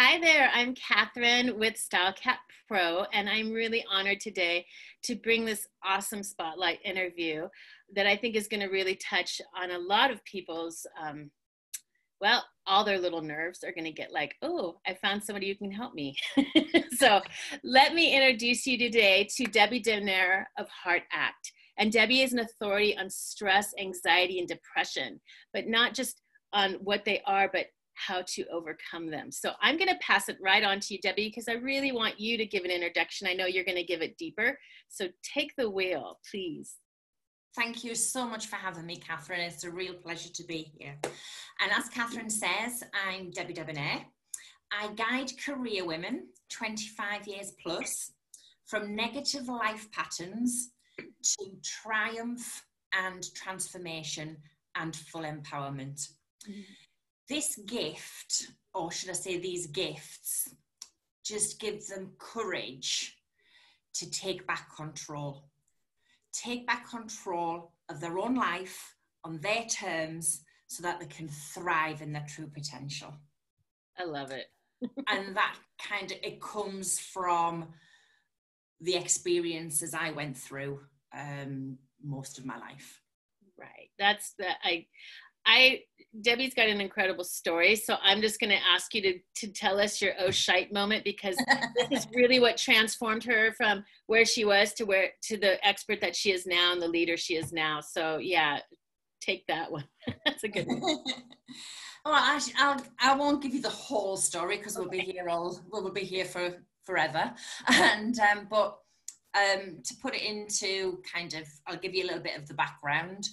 Hi there, I'm Catherine with Style Kat Pro, and I'm really honored today to bring this awesome spotlight interview that I think is going to really touch on a lot of people's, um, well, all their little nerves are going to get like, oh, I found somebody who can help me. so let me introduce you today to Debbie Debonaire of Heart Act. And Debbie is an authority on stress, anxiety, and depression, but not just on what they are, but how to overcome them. So I'm going to pass it right on to you, Debbie, because I really want you to give an introduction. I know you're going to give it deeper. So take the wheel, please. Thank you so much for having me, Catherine. It's a real pleasure to be here. And as Catherine says, I'm Debbie Debonaire. I guide career women, 25 years plus, from negative life patterns to triumph and transformation and full empowerment. Mm-hmm this gift, or should I say these gifts, just give them courage to take back control. Take back control of their own life on their terms so that they can thrive in their true potential. I love it. and that kind of it comes from the experiences I went through um, most of my life. Right. That's the I I Debbie's got an incredible story, so I'm just going to ask you to to tell us your oh shite moment because this is really what transformed her from where she was to where to the expert that she is now and the leader she is now. So yeah, take that one. That's a good one. well, I, I'll, I won't give you the whole story because we'll be here all we'll be here for forever, and um, but um, to put it into kind of, I'll give you a little bit of the background.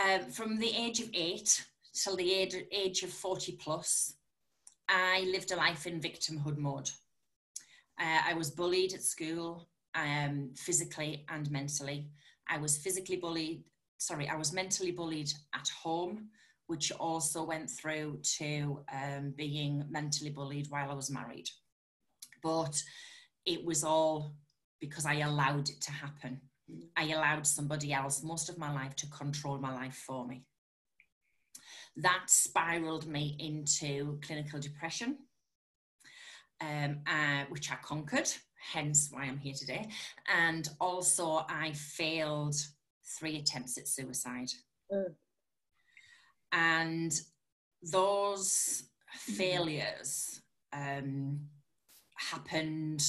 Um, from the age of eight till the age, age of 40 plus, I lived a life in victimhood mode. Uh, I was bullied at school, um, physically and mentally. I was physically bullied, sorry, I was mentally bullied at home, which also went through to um, being mentally bullied while I was married. But it was all because I allowed it to happen. I allowed somebody else most of my life to control my life for me. That spiraled me into clinical depression, um, uh, which I conquered, hence why I'm here today. And also, I failed three attempts at suicide. Mm. And those failures um, happened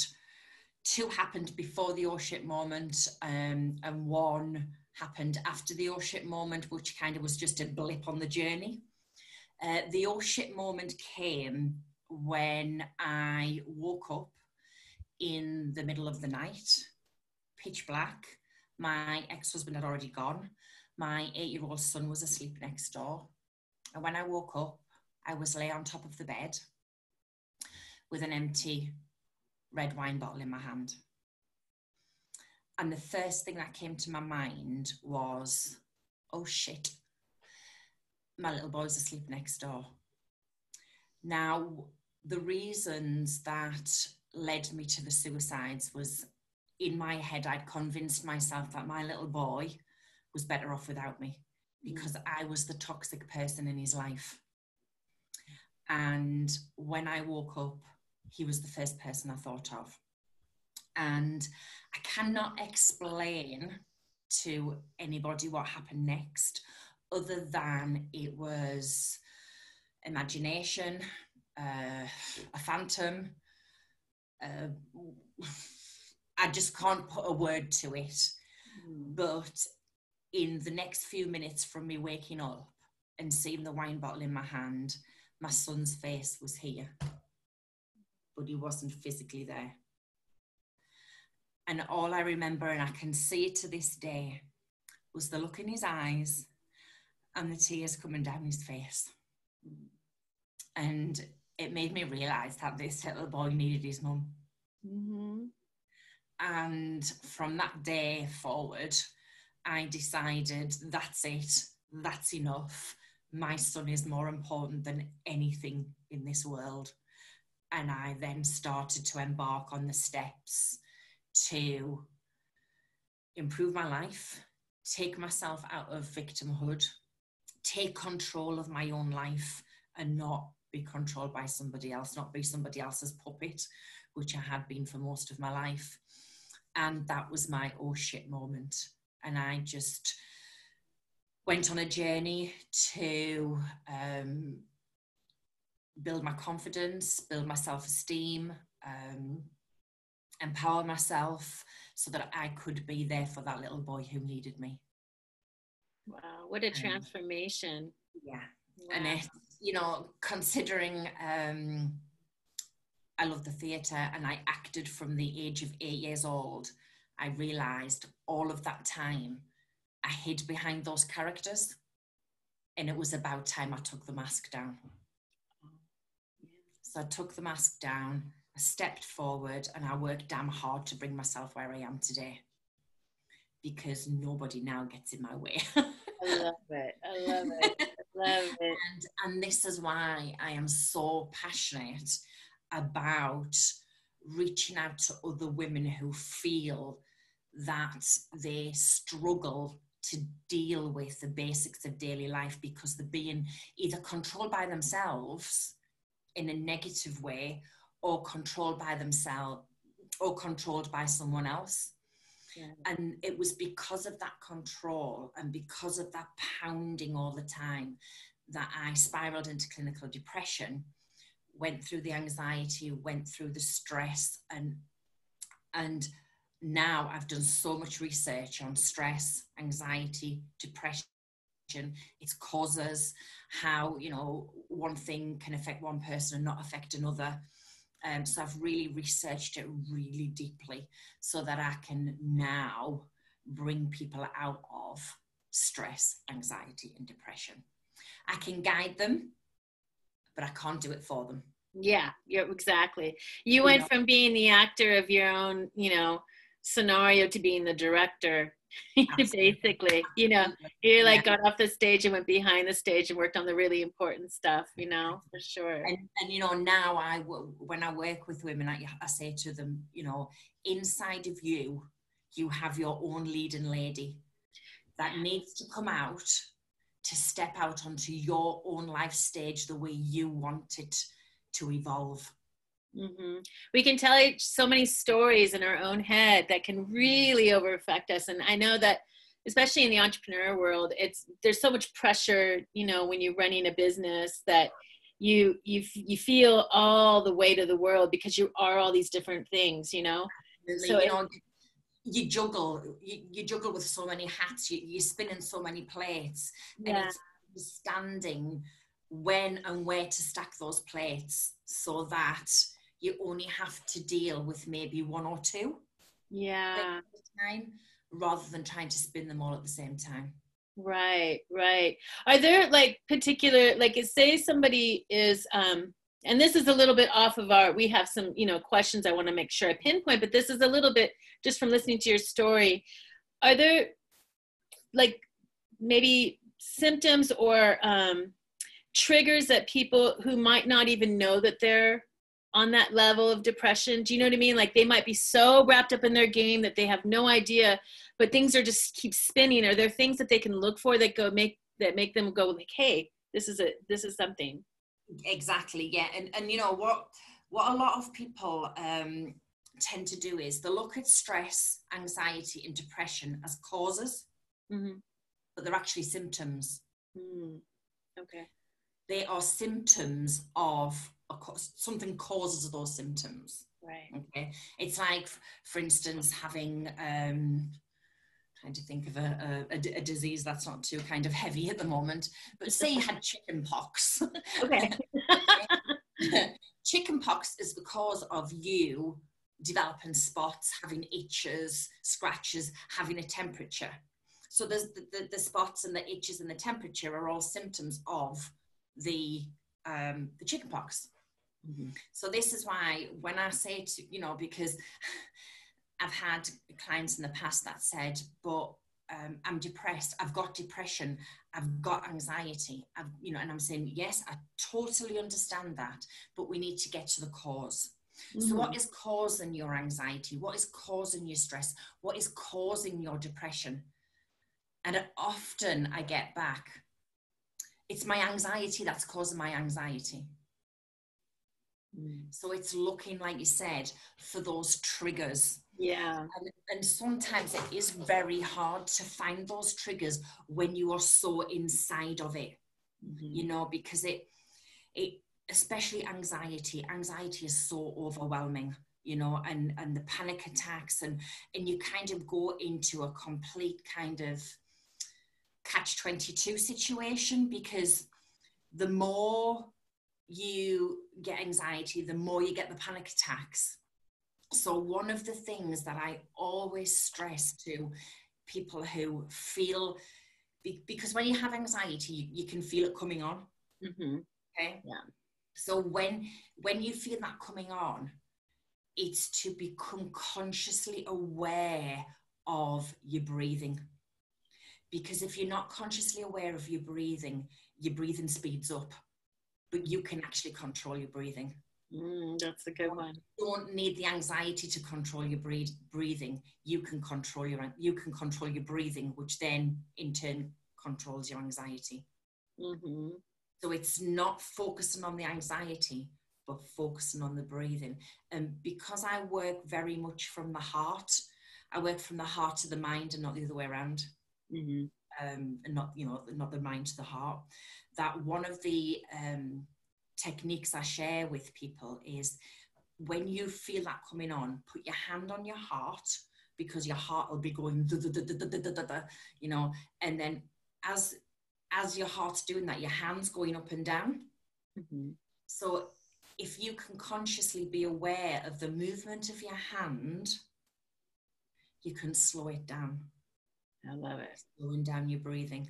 two happened before the oh moment um, and one happened after the oh moment which kind of was just a blip on the journey. Uh, the oh moment came when i woke up in the middle of the night pitch black. My ex-husband had already gone. My eight-year-old son was asleep next door. And when i woke up i was lay on top of the bed with an empty red wine bottle in my hand. And the first thing that came to my mind was, oh shit, my little boy's asleep next door. Now, the reasons that led me to the suicides was in my head, I'd convinced myself that my little boy was better off without me mm. because I was the toxic person in his life. And when I woke up, he was the first person I thought of. And I cannot explain to anybody what happened next other than it was imagination, uh, a phantom. Uh, I just can't put a word to it. Mm. But in the next few minutes from me waking up and seeing the wine bottle in my hand, my son's face was here but he wasn't physically there. And all I remember, and I can see it to this day, was the look in his eyes and the tears coming down his face. And it made me realize that this little boy needed his mum. Mm-hmm. And from that day forward, I decided that's it, that's enough. My son is more important than anything in this world and I then started to embark on the steps to improve my life, take myself out of victimhood, take control of my own life, and not be controlled by somebody else, not be somebody else's puppet, which I had been for most of my life. And that was my oh shit moment. And I just went on a journey to um, build my confidence, build my self esteem, um, empower myself so that I could be there for that little boy who needed me. Wow, what a transformation. Um, yeah. Wow. And it, you know, considering um, I love the theatre and I acted from the age of eight years old, I realised all of that time I hid behind those characters. And it was about time I took the mask down. So I took the mask down, I stepped forward, and I worked damn hard to bring myself where I am today. Because nobody now gets in my way. I love it. I love it. I love it. And, and this is why I am so passionate about reaching out to other women who feel that they struggle to deal with the basics of daily life because they're being either controlled by themselves in a negative way or controlled by themselves or controlled by someone else. Yeah. And it was because of that control and because of that pounding all the time that I spiraled into clinical depression, went through the anxiety, went through the stress, and and now I've done so much research on stress, anxiety, depression, its causes, how you know one thing can affect one person and not affect another. Um, so I've really researched it really deeply so that I can now bring people out of stress, anxiety, and depression. I can guide them, but I can't do it for them. Yeah, yeah, exactly. You, you went know? from being the actor of your own, you know, scenario to being the director basically you know you like yeah. got off the stage and went behind the stage and worked on the really important stuff you know for sure. And, and you know now i when i work with women I, I say to them you know inside of you you have your own leading lady that needs to come out to step out onto your own life stage the way you want it to evolve Mm-hmm. We can tell so many stories in our own head that can really over affect us. And I know that, especially in the entrepreneur world, it's there's so much pressure. You know, when you're running a business, that you you you feel all the weight of the world because you are all these different things. You know, so you know, you juggle you, you juggle with so many hats. You, you're spinning so many plates, yeah. and it's standing when and where to stack those plates so that you only have to deal with maybe one or two. Yeah. Time, rather than trying to spin them all at the same time. Right, right. Are there like particular, like, say somebody is, um, and this is a little bit off of our, we have some, you know, questions I want to make sure I pinpoint, but this is a little bit just from listening to your story. Are there like maybe symptoms or um, triggers that people who might not even know that they're on that level of depression. Do you know what I mean? Like they might be so wrapped up in their game that they have no idea, but things are just keep spinning. Are there things that they can look for that go make that make them go like, hey, this is a this is something. Exactly. Yeah. And and you know what what a lot of people um tend to do is they look at stress, anxiety, and depression as causes, mm-hmm. but they're actually symptoms. Mm. Okay. They are symptoms of something causes those symptoms. Right. Okay. It's like, for instance, having um, trying to think of a, a, a, disease that's not too kind of heavy at the moment, but say you had chicken pox. Okay. chicken pox is the cause of you developing spots, having itches, scratches, having a temperature. So there's the, the, the spots and the itches and the temperature are all symptoms of the um, the chicken pox. Mm-hmm. So this is why when I say to, you know, because I've had clients in the past that said, but um, I'm depressed, I've got depression, I've got anxiety, I've, you know, and I'm saying, yes, I totally understand that, but we need to get to the because mm-hmm. So, what mm-hmm. causing your anxiety? What is causing your stress? What is causing your depression? And often I get back, it's my anxiety that's causing my anxiety. Mm. So it's looking, like you said, for those triggers. Yeah. And, and, sometimes it is very hard to find those triggers when you are so inside of it, mm-hmm. you know, because it, it, especially anxiety, anxiety is so overwhelming you know and and the panic attacks and and you kind of go into a complete kind of catch 22 situation because the more you get anxiety, the more you get the panic attacks. So, one of the things that I always stress to people who feel, because when you have anxiety, you, can feel it coming on. Mm-hmm. Okay. Yeah. So when when you feel that coming on, it's to become consciously aware of your breathing. Because if you're not consciously aware of your breathing, your breathing speeds up but you can actually control your breathing. Mm, that's a good one. You don't need the anxiety to control your breathe, breathing. You can control your you can control your breathing, which then in turn controls your anxiety. Mm-hmm. So it's not focusing on the anxiety, but focusing on the breathing. And because I work very much from the heart, I work from the heart to the mind and not the other way around. Mm-hmm. Um, and not you know not the mind to the heart that one of the um, techniques I share with people is when you feel that coming on, put your hand on your heart because your heart will be going, you know, and then as as your heart's doing that, your hand's going up and down. Mm-hmm. So if you can consciously be aware of the movement of your hand, you can slow it down. I love it. Slowing down your breathing.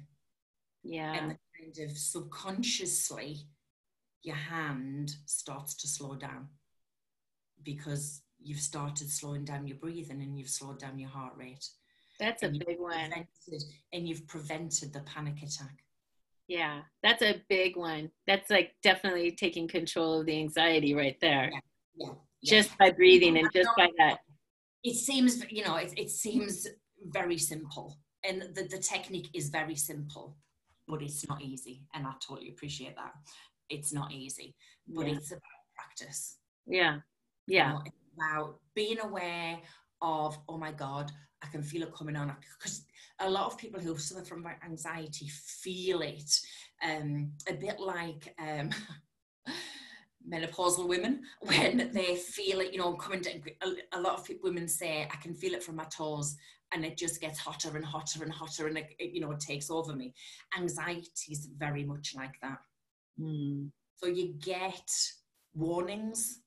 Yeah. And kind of subconsciously, your hand starts to slow down because you've started slowing down your breathing and you've slowed down your heart rate. That's a big one. And you've prevented the panic attack. Yeah, that's a big one. That's like definitely taking control of the anxiety right there. Yeah. yeah, Just by breathing and just by that. It seems, you know, it, it seems very simple. And the, the technique is very simple but it's not easy. And I totally appreciate that. It's not easy, but yeah. it's about practice. Yeah. Yeah. You know, about being aware of, oh my God, I can feel it coming on. Because a lot of people who suffer from anxiety feel it um, a bit like um, menopausal women when they feel it, you know, coming to, a, a lot of women say, I can feel it from my toes and it just gets hotter and hotter and hotter and it, you know it takes over me. Anxiety is very much like that. Mm. so you get warnings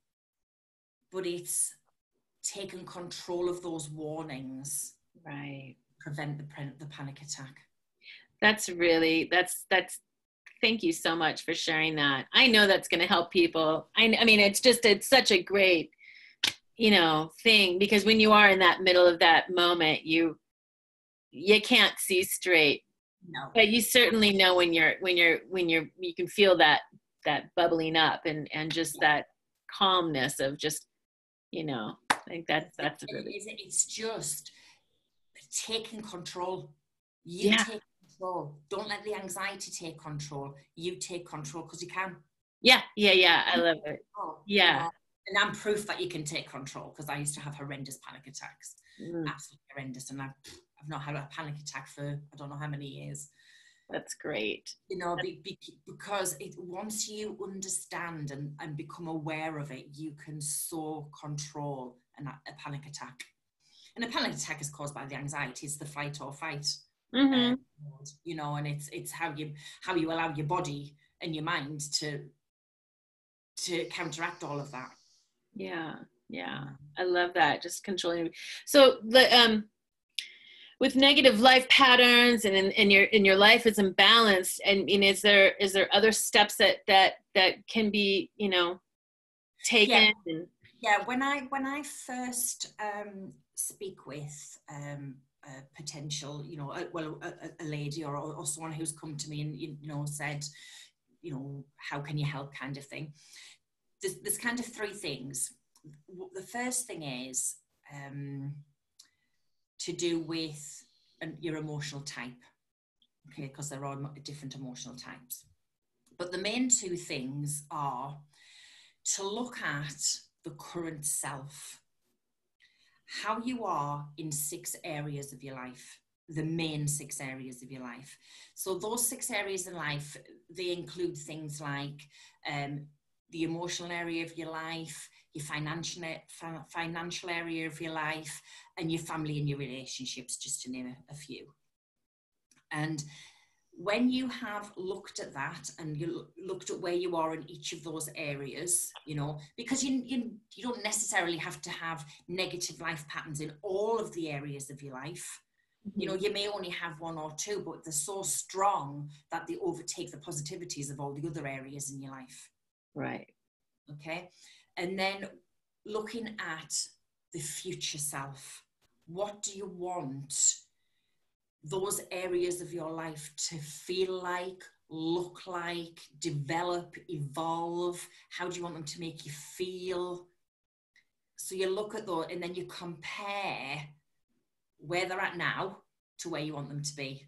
but it's taking control of those warnings right. prevent the, the panic attack. That's really that's that's thank you so much for sharing that. I know that's going to help people. I, I mean it's just it's such a great you know thing because when you are in that middle of that moment you you can't see straight. No. But you certainly know when you're when you're when you're you can feel that that bubbling up and and just that calmness of just you know i think that's that's really it's just taking control. You yeah. take control. Don't let the anxiety take control. You take control because you can. Yeah yeah yeah. I love it. yeah. Know, and I'm proof that you can take control because I used to have horrendous panic attacks, mm. absolutely horrendous, and I've, I've not had a panic attack for I don't know how many years. That's great. You know, be, be, because it once you understand and, and become aware of it, you can so control an, a panic attack. And a panic attack is caused by the anxiety, it's the fight or fight. Mm-hmm. Um, you know, and it's it's how you how you allow your body and your mind to to counteract all of that. Yeah, yeah, I love that. Just controlling. So the um, with negative life patterns and in, in your in your life is imbalanced. And I mean, is there is there other steps that that that can be you know taken? Yeah, yeah. when I when I first um, speak with um, potential, you know, a, well, a, a lady or, or someone who's come to me and you know said, you know, how can you help, kind of thing there's, there's kind of three things. The first thing is um, to do with um, your emotional type, okay, because there are different emotional types. But the main two things are to look at the current self, how you are in six areas of your life, the main six areas of your life. So, those six areas in life, they include things like um, the emotional area of your life, your financial financial area of your life, and your family and your relationships, just to name a, a few. And when you have looked at that and you looked at where you are in each of those areas, you know, because you, you, you don't necessarily have to have negative life patterns in all of the areas of your life. Mm-hmm. You know, you may only have one or two, but they're so strong that they overtake the positivities of all the other areas in your life. Right. Okay. And then looking at the future self. What do you want those areas of your life to feel like, look like, develop, evolve? How do you want them to make you feel? So you look at those and then you compare where they're at now to where you want them to be.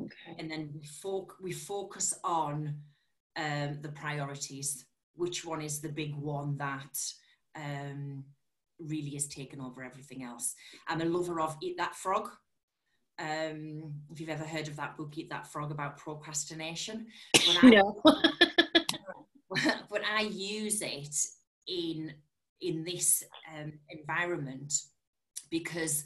Okay. And then we, fo- we focus on um, the priorities. Which one is the big one that um, really has taken over everything else? I'm a lover of Eat That Frog um, if you've ever heard of that book, Eat That Frog, about procrastination. But I, no. but I use it in in this um, environment because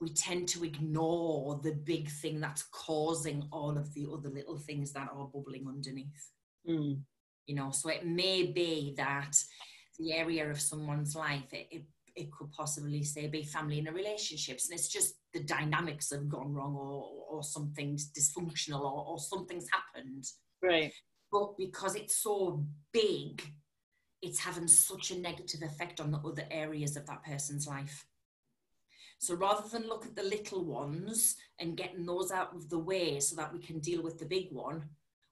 we tend to ignore the big thing that's causing all of the other little things that are bubbling underneath. Mm. You know, so it may be that the area of someone's life, it, it, it could possibly say be family and relationships, and it's just the dynamics have gone wrong or, or something's dysfunctional or, or something's happened. Right. But because it's so big, it's having such a negative effect on the other areas of that person's life. So rather than look at the little ones and getting those out of the way so that we can deal with the big one,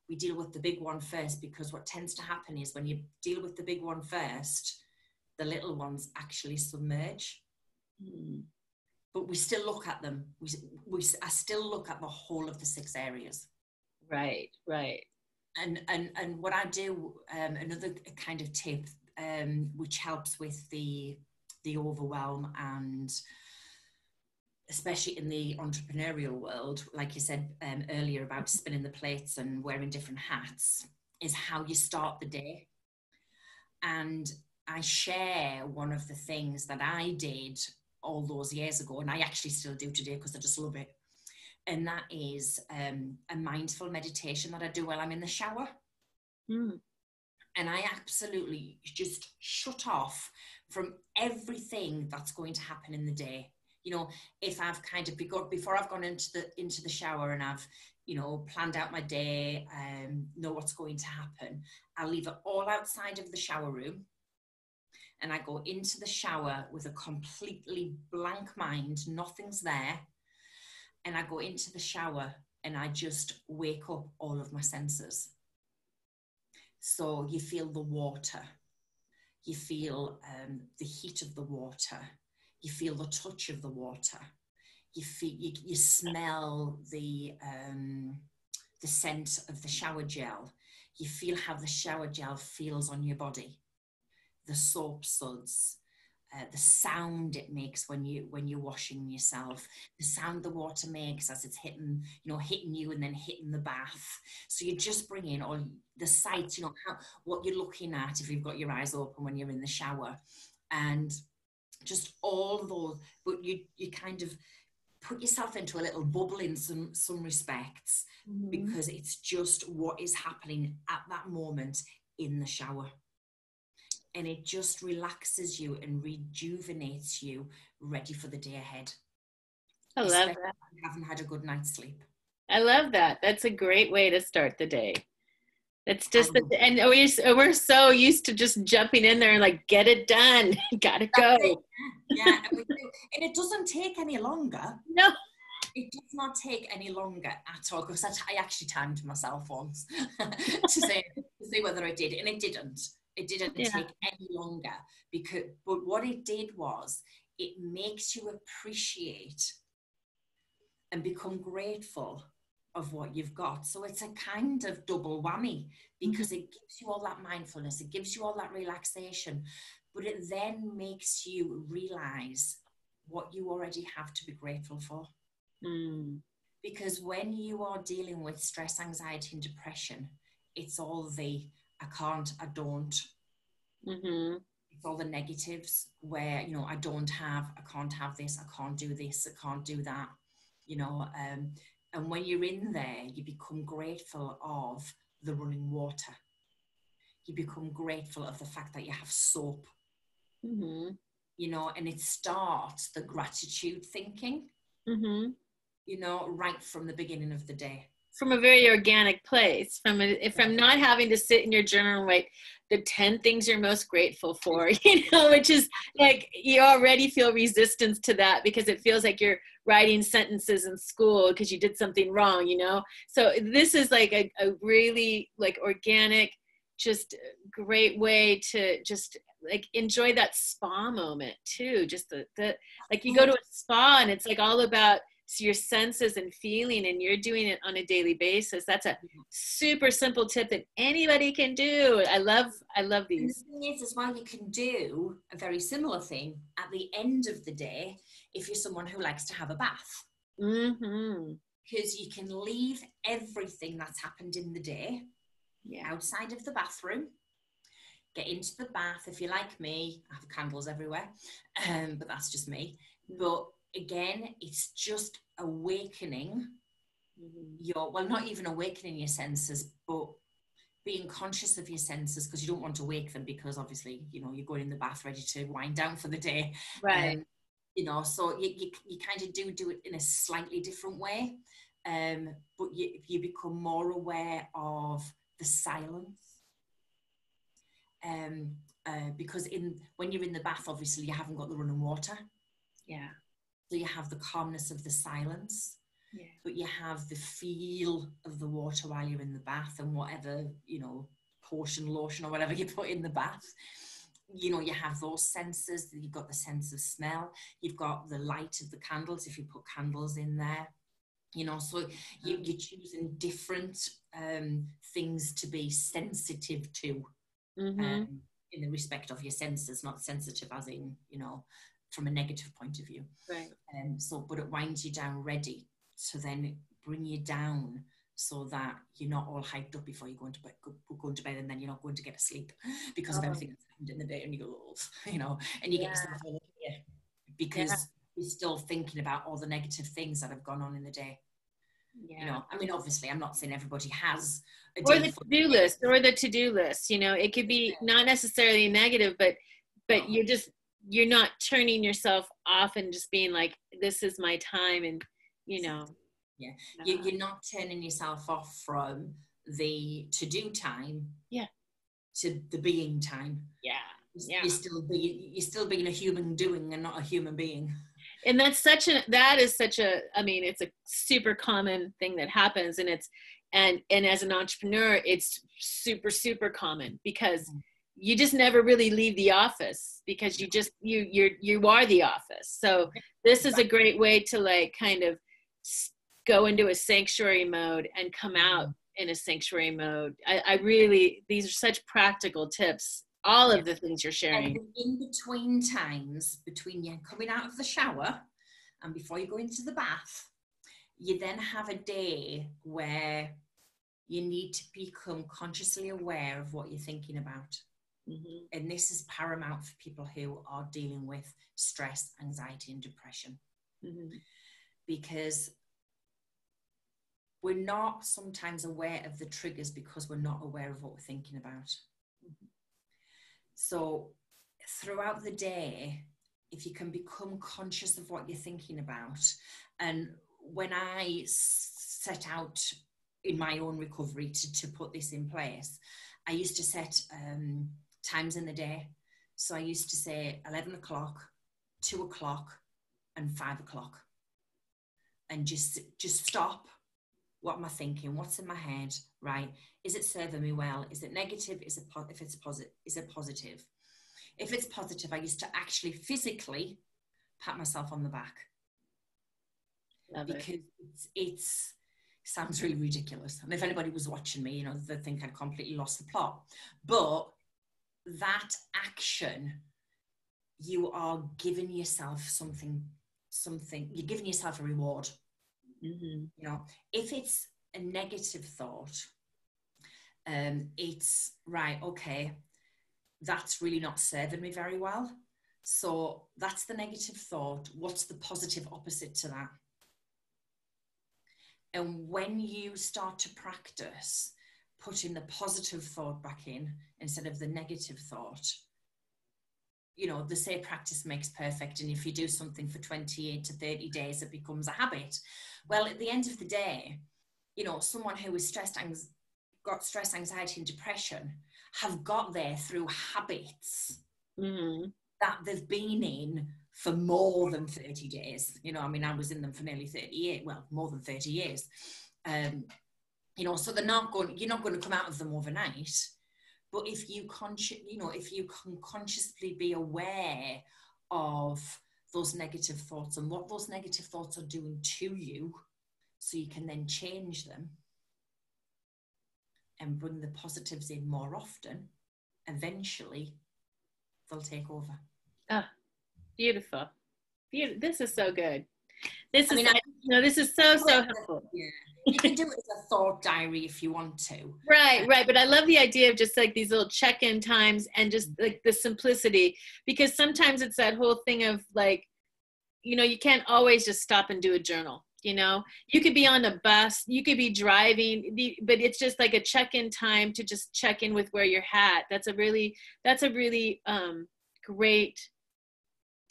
we deal with the big one first because what tends to happen is when you deal with the big one first, the little ones actually submerge. Mm but we still look at them. We, we, I still look at the whole of the six areas. Right, right. And and and what I do, um, another kind of tip, um, which helps with the the overwhelm and especially in the entrepreneurial world, like you said um, earlier about spinning the plates and wearing different hats, is how you start the day. And I share one of the things that I did all those years ago, and I actually still do today because I just love it. And that is um, a mindful meditation that I do while I'm in the shower. Mm. And I absolutely just shut off from everything that's going to happen in the day. You know, if I've kind of begun before I've gone into the into the shower and I've you know planned out my day, um, know what's going to happen, I'll leave it all outside of the shower room and I go into the shower with a completely blank mind, nothing's there. And I go into the shower and I just wake up all of my senses. So you feel the water, you feel um, the heat of the water, you feel the touch of the water, you feel you, you smell the um, the scent of the shower gel, you feel how the shower gel feels on your body the soap suds, uh, the sound it makes when you when you're washing yourself, the sound the water makes as it's hitting you know hitting you and then hitting the bath. So you just bring in all the sights, you know how what you're looking at if you've got your eyes open when you're in the shower, and just all those. But you you kind of put yourself into a little bubble in some some respects mm-hmm. because it's just what is happening at that moment in the shower and it just relaxes you and rejuvenates you ready for the day ahead. I love that. Haven't had a good night's sleep. I love that. That's a great way to start the day. It's just the, and we we're so used to just jumping in there and like get it done, gotta go. It. Yeah, and, and it doesn't take any longer. No, it does not take any longer at all because I, I actually timed myself once to say to see whether I did, and it didn't. It didn't yeah. take any longer because, but what it did was it makes you appreciate and become grateful of what you've got. So it's a kind of double whammy because mm-hmm. it gives you all that mindfulness, it gives you all that relaxation, but it then makes you realize what you already have to be grateful for. Mm. Because when you are dealing with stress, anxiety, and depression, it's all the I can't, I don't. Mm-hmm. It's all the negatives where, you know, I don't have, I can't have this, I can't do this, I can't do that, you know. Um, and when you're in there, you become grateful of the running water. You become grateful of the fact that you have soap. Mm-hmm. You know, and it starts the gratitude thinking, mm-hmm. you know, right from the beginning of the day from a very organic place from a, from not having to sit in your journal and write the 10 things you're most grateful for you know which is like you already feel resistance to that because it feels like you're writing sentences in school because you did something wrong you know? So this is like a, a really like organic just great way to just like enjoy that spa moment too just the, the like you go to a spa and it's like all about your senses and feeling and you're doing it on a daily basis. That's a super simple tip that anybody can do. I love i love these and the thing is as well you can do a very similar thing at the end of the day if you're someone who likes to have a bath. Mm-hmm. because you can leave everything that's happened in the day yeah. outside of the bathroom get into the bath. If you're like me i have candles everywhere um, but that's just me. But again, it's just awakening mm-hmm. your, well, not even awakening your senses, but being conscious of your senses because you don't want to wake them because obviously, you know, you're going in the bath ready to wind down for the day. Right. Um, you know, so you, you, you kind of do do it in a slightly different way. Um, but you, you become more aware of the silence. Um, uh, because in when you're in the bath, obviously you haven't got the running water. Yeah. So you have the calmness of the silence, yeah. but you have the feel of the water while you're in the bath and whatever, you know, portion, lotion, or whatever you put in the bath. You know, you have those senses. You've got the sense of smell. You've got the light of the candles if you put candles in there. You know, so you, you're choosing different um, things to be sensitive to. Mm-hmm. Um, in the respect of your senses, not sensitive as in, you know, from a negative point of view. Right. Um, so, but it winds you down ready to then bring you down so that you're not all hyped up before you go into bed, go, go into bed and then you're not going to get to sleep because oh. of everything that's happened in the day and you go, oh, you know, and you yeah. get yourself all here because yeah. you're still thinking about all the negative things that have gone on in the day. Yeah. You know, I mean, obviously, I'm not saying everybody has or the to-do list or the to-do list. You know, it could be not necessarily negative, but but oh. you're just you're not turning yourself off and just being like this is my time and you know. Yeah. You, you're not turning yourself off from the to do time. Yeah. To the being time. Yeah. Yeah. you're still being you're still being a human doing and not a human being. And that's such a that is such a i mean it's a super common thing that happens and it's and and as an entrepreneur it's super super common because mm-hmm you just never really leave the office because you just you you're you are the office. So this is a great way to like kind of go into a sanctuary mode and come out mm-hmm. in a sanctuary mode. I, I really these are such practical tips all of the things you're sharing. and in between times between you coming out of the shower and before you go into the bath you then have a day where you need to become consciously aware of what you're thinking about Mm-hmm. And this is paramount for people who are dealing with stress, anxiety, and depression. Mm-hmm. Because we're not sometimes aware of the triggers because we're not aware of what we're thinking about. Mm-hmm. So, throughout the day, if you can become conscious of what you're thinking about, and when I set out in my own recovery to, to put this in place, I used to set um, times in the day. So I used to say 11 o'clock, 2 o'clock, and 5 o'clock. And just, just stop. What am I thinking? What's in my head? Right? Is it serving me well? Is it negative? Is it po- if it's positive? Is it positive? If it's positive, I used to actually physically pat myself on the back Love because it. it's, it's sounds really ridiculous. And if anybody was watching me, you know, they think I'd completely lost the plot. But that action, you are giving yourself something, something, you're giving yourself a reward. Mm-hmm. You know, if it's a negative thought, um, it's right, okay, that's really not serving me very well. So that's the negative thought. What's the positive opposite to that? And when you start to practice putting the positive thought back in instead of the negative thought, you know, they say practice makes perfect. And if you do something for 28 to 30 days, it becomes a habit. Well, at the end of the day, you know, someone who is stressed, and got stress, anxiety, and depression have got there through habits. Mm-hmm that they've been in for more than 30 days. You know, I mean, I was in them for nearly 38 well, more than 30 years. Um, you know, so they're not going, you're not going to come out of them overnight. But if you conscious, you know, if you can consciously be aware of those negative thoughts and what those negative thoughts are doing to you, so you can then change them and bring the positives in more often, eventually they'll take over. ah beautiful. Beautiful. This is so good. This I is, mean, I, no, this is so, so helpful. Yeah. You can do it as a thought diary if you want to. Right, right. But I love the idea of just like these little check in times and just like the simplicity because sometimes it's that whole thing of like, you know, you can't always just stop and do a journal you know you could be on a bus you could be driving but it's just like a check-in time to just check in with where you're at that's a really that's a really um, great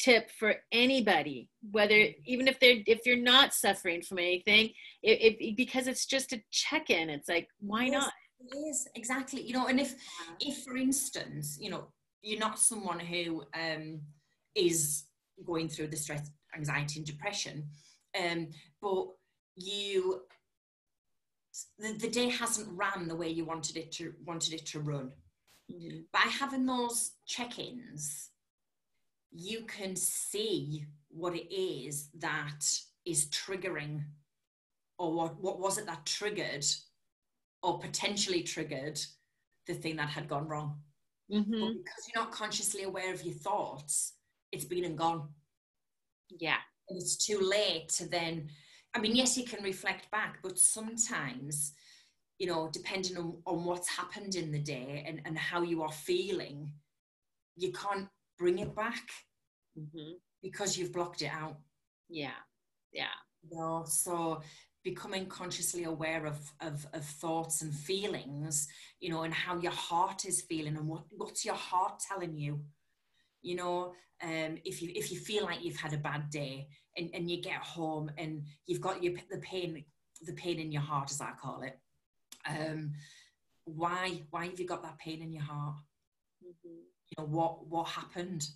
tip for anybody whether mm-hmm. even if they're if you're not suffering from anything it, if because it's just a check-in it's like why yes, not it is exactly you know and if if for instance you know you're not someone who um is going through the stress anxiety and depression um, but you the, the day hasn't ran the way you wanted it to wanted it to run. Mm-hmm. By having those check-ins, you can see what it is that is triggering or what, what was it that triggered or potentially triggered the thing that had gone wrong. Mm-hmm. because you're not consciously aware of your thoughts, it's been and gone. Yeah and it's too late to then i mean yes you can reflect back but sometimes you know depending on, on what's happened in the day and, and how you are feeling you can't bring it back mm-hmm. because you've blocked it out. Yeah. Yeah. You know, so becoming consciously aware of, of, of thoughts and feelings you know and how your heart is feeling and what, what's your heart telling you. You know um, if you if you feel like you've had a bad day and, and you get home and you've got your the pain the pain in your heart as I call it um, why why have you got that pain in your heart? Mm-hmm. You know what what happened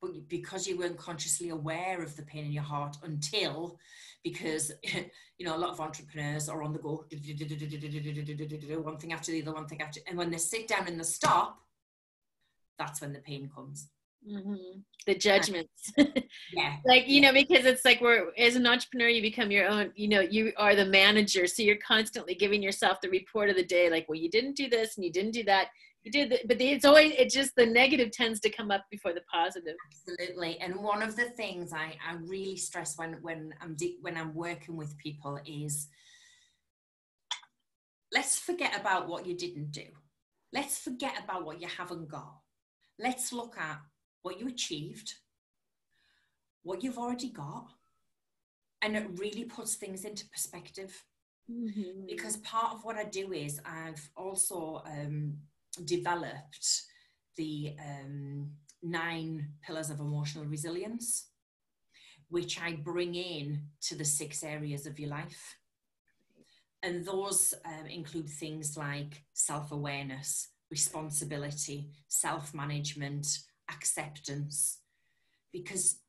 but because you weren't consciously aware of the pain in your heart until because you know a lot of entrepreneurs are on the go one thing after the other one thing after and when they sit down and they stop that's when the pain comes Mm-hmm. The judgments. Yeah. like, you know, because it's like we're, as an entrepreneur, you become your own, you know, you are the manager. So you're constantly giving yourself the report of the day, like, well, you didn't do this and you didn't do that. You did, the, but it's always, it just, the negative tends to come up before the positive. Absolutely. And one of the things I, I really stress when, when I'm, de- when I'm working with people is let's forget about what you didn't do. Let's forget about what you haven't got. Let's look at what you achieved, what you've already got, and it really puts things into perspective. Mm-hmm. Because part of what I do is I've also um, developed the um, nine pillars of emotional resilience, which I bring in to the six areas of your life. And those um, include things like self awareness, responsibility, self management, acceptance because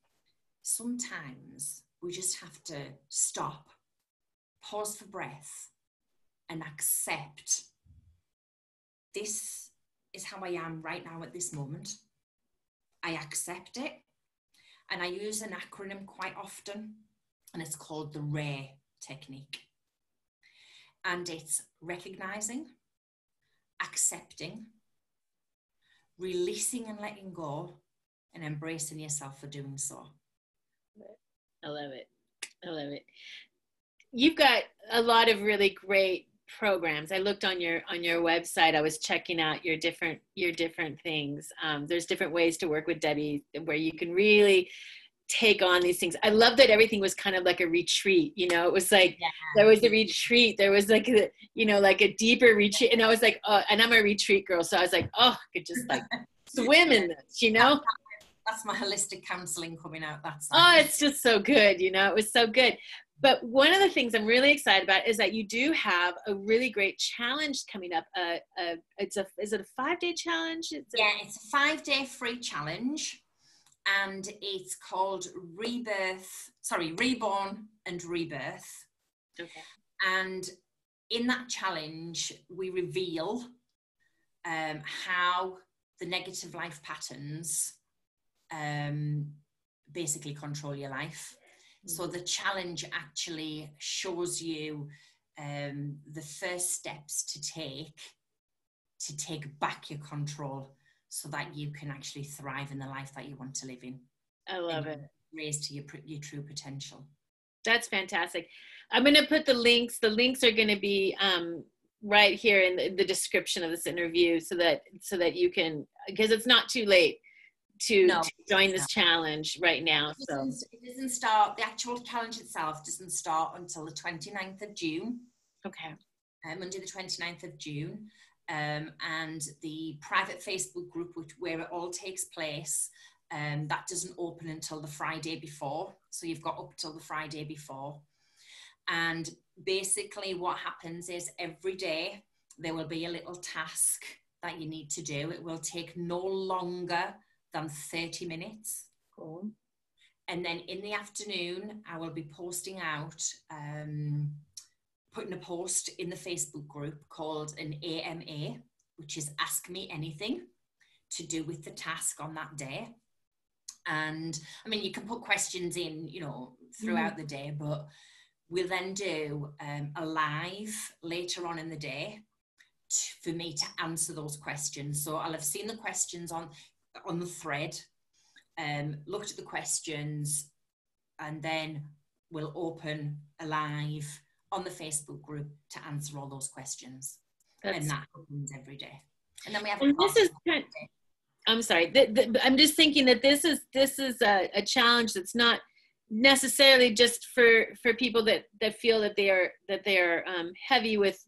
sometimes we just have to stop, pause for breath, and accept this is how I am right now at this moment. I accept it. And I use an acronym quite often, and it's called the RARE technique. And it's recognizing, accepting, releasing and letting go, and embracing yourself for doing so. I love it. I love it. You've got a lot of really great programs. I looked on your on your website. I was checking out your different your different things. Um, there's different ways to work with Debbie where you can really take on these things. I love that everything was kind of like a retreat. You know, it was like yeah. there was a retreat. There was like a you know like a deeper retreat, and I was like, oh, and I'm a retreat girl, so I was like, oh, I could just like swim in this. You know. That's my holistic counseling coming out. That's oh, it's just so good. You know, it was so good. But one of the things I'm really excited about is that you do have a really great challenge coming up. Uh, uh, it's a is it a five day challenge? It's yeah, it's a five day free challenge, and it's called Rebirth. Sorry, Reborn and Rebirth. Okay. And in that challenge, we reveal um, how the negative life patterns um, basically control your life so the challenge actually shows you um, the first steps to take to take back your control so that you can actually thrive in the life that you want to live in. I love it. Raise to your, your true potential. That's fantastic. I'm going to put the links. The links are going to be um, right here in the, the, description of this interview so that so that you can because it's not too late to, no, to join this challenge right now. It so it doesn't start. The actual challenge itself doesn't start until the 29th of June. Okay. Um, Monday the 29th of June. Um, and the private Facebook group, which where it all takes place, um, that doesn't open until the Friday before. So you've got up till the Friday before. And basically, what happens is every day there will be a little task that you need to do. It will take no longer than 30 minutes. Cool. And then in the afternoon, I will be posting out, um, putting a post in the Facebook group called an AMA, which is Ask Me Anything to do with the task on that day. And I mean, you can put questions in, you know, throughout mm. the day, but we'll then do um, a live later on in the day for me to answer those questions. So I'll have seen the questions on on the thread, um, looked at the questions, and then we'll open a live on the Facebook group to answer all those questions. That's, and that happens every day. And then we have. And this is. I'm sorry. The, the, I'm just thinking that this is this is a, a challenge that's not necessarily just for for people that that feel that they are that they are um, heavy with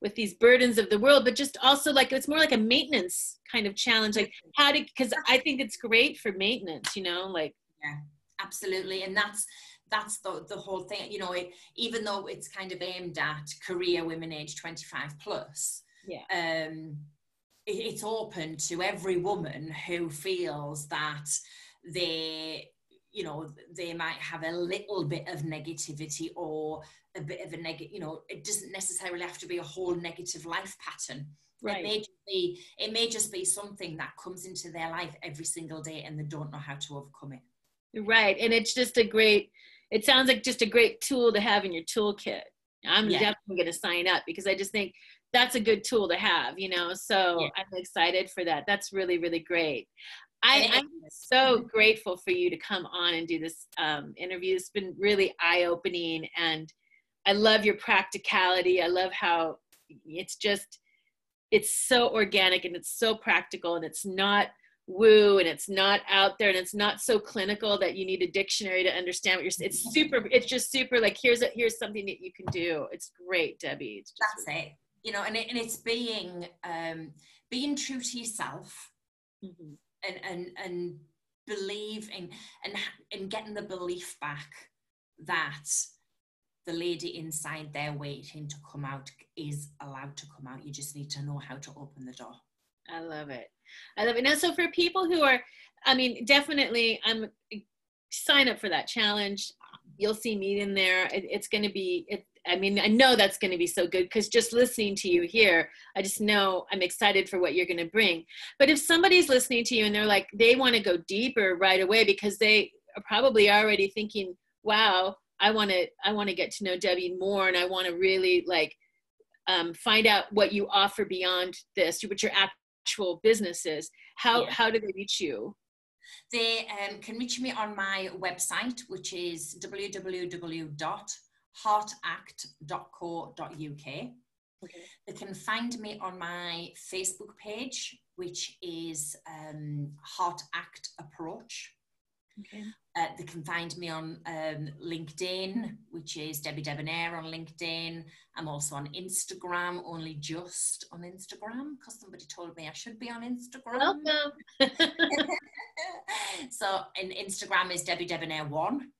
with these burdens of the world but just also like it's more like a maintenance kind of challenge like how to because i think it's great for maintenance you know like yeah absolutely and that's that's the, the whole thing you know it, even though it's kind of aimed at career women age 25 plus yeah. um it, it's open to every woman who feels that they you know they might have a little bit of negativity or a bit of a negative you know it doesn't necessarily have to be a whole negative life pattern right. it may just be it may just be something that comes into their life every single day and they don't know how to overcome it right and it's just a great it sounds like just a great tool to have in your toolkit i'm yeah. definitely going to sign up because i just think that's a good tool to have you know so yeah. i'm excited for that that's really really great I, am so grateful for you to come on and do this um, interview. It's been really eye opening, and I love your practicality. I love how it's just it's so organic and it's so practical and it's not woo and it's not out there and it's not so clinical that you need a dictionary to understand what you're saying. it's super it's just super like here's a here's something that you can do it's great debbie it's that's really- it you know and, it, and it's being um being true to yourself mm-hmm and and and believing and and getting the belief back that the lady inside there waiting to come out is allowed to come out. You just need to know how to open the door. I love it. I love it. Now, so for people who are, I mean, definitely, I'm sign up for that challenge. You'll see me in there. It, it's going to be. It, I mean, I know that's going to be so good because just listening to you here, I just know I'm excited for what you're going to bring. But if somebody's listening to you and they're like, they want to go deeper right away because they are probably already thinking, wow, I want to, I want to get to know Debbie more and I want to really like um, find out what you offer beyond this, what your actual business is, how yeah. how do they reach you? They um, can reach me on my website, which is www.heartact.co.uk. Okay. They can find me on my Facebook page, which is um, Heart Act Approach. Okay. Uh, they can find me on um, LinkedIn, which is Debbie Debonaire on LinkedIn. I'm also on Instagram, only just on Instagram because somebody told me I should be on Instagram. Welcome. so, in Instagram is Debbie Debonaire one.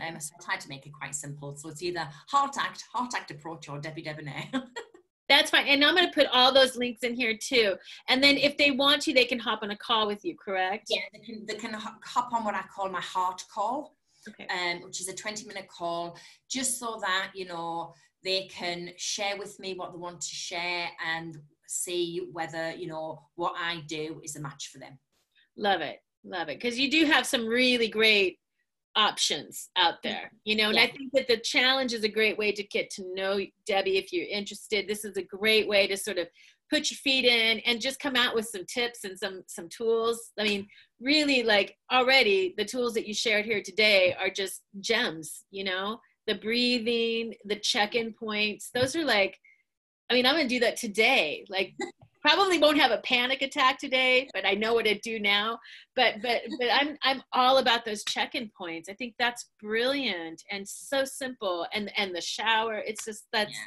Um, so I tried to make it quite simple. So it's either HeartACT, Heart Act Approach, or Debbie Debonaire. That's fine. And I'm going to put all those links in here too. And then if they want to, they can hop on a call with you, correct? Yeah, they can, they can hop on what I call my heart call, okay. um, which is a 20 minute call, just so that, you know, they can share with me what they want to share and see whether, you know, what I do is a match for them. Love it. Love it. Because you do have some really great options out mm-hmm. there you know and yeah. i think that the challenge is a great way to get to know debbie if you're interested. This is a great way to sort of put your feet in and just come out with some tips and some some tools. I mean really like already the tools that you shared here today are just gems you know the breathing the check-in points. Those are like i mean i'm gonna do that today. Like probably won't have a panic attack today, but I know what to do now. But but but I'm I'm all about those check-in points. I think that's brilliant and so simple. And and the shower, it's just that's yeah.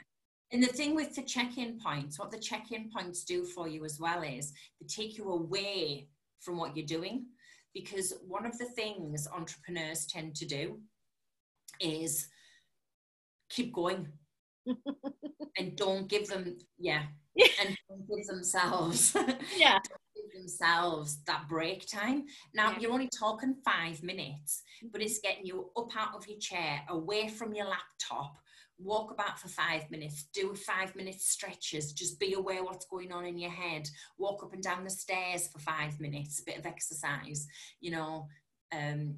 And the thing with the check-in points, what the check-in points do for you as well is they take you away from what you're doing. Because one of the things entrepreneurs tend to do is keep going and don't give them yeah and give themselves yeah. give themselves that break time. Now yeah. you're only talking five minutes but it's getting you up out of your chair away from your laptop walk about for five minutes do five minute stretches just be aware what's going on in your head walk up and down the stairs for five minutes a bit of exercise you know um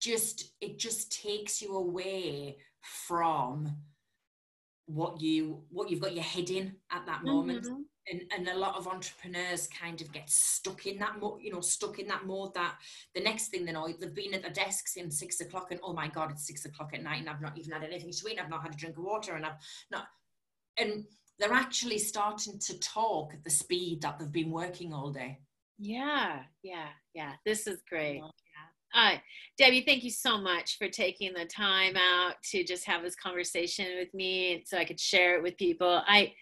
just it just takes you away from what you what you've got your head in at that moment. Mm-hmm. and, and a lot of entrepreneurs kind of get stuck in that mode you know stuck in that mode that the next thing they know they've been at the desk since six o'clock and oh my god it's six o'clock at night and i've not even had anything to eat i've not had a drink of water and i've not and they're actually starting to talk at the speed that they've been working all day. Yeah yeah yeah. This is great uh, Debbie, thank you so much for taking the time out to just have this conversation with me, so I could share it with people. I,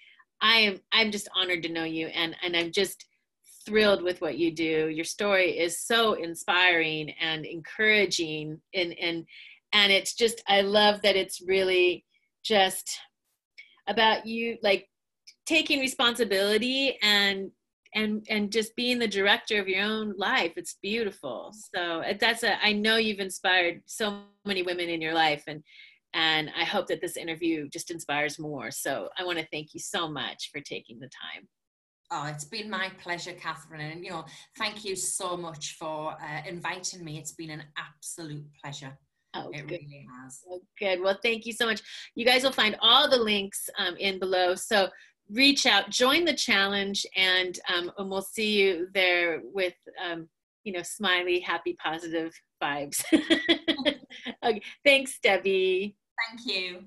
I am, I'm just honored to know you, and and I'm just thrilled with what you do. Your story is so inspiring and encouraging, and and and it's just, I love that it's really just about you, like taking responsibility and and and just being the director of your own life it's beautiful so uh, that's a i know you've inspired so many women in your life and and i hope that this interview just inspires more so i want to thank you so much for taking the time Oh, it's been my pleasure, Catherine. And, you know, thank you so much for uh, inviting me. It's been an absolute pleasure. Oh, it good. really has. Oh, good. Well, thank you so much. You guys will find all the links um, in below. So reach out, join the challenge, and, um, and we'll see you there with, um, you know, smiley, happy, positive vibes. okay. Thanks, Debbie. Thank you.